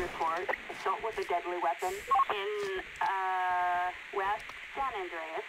report assault with a deadly weapon in uh, West San Andreas.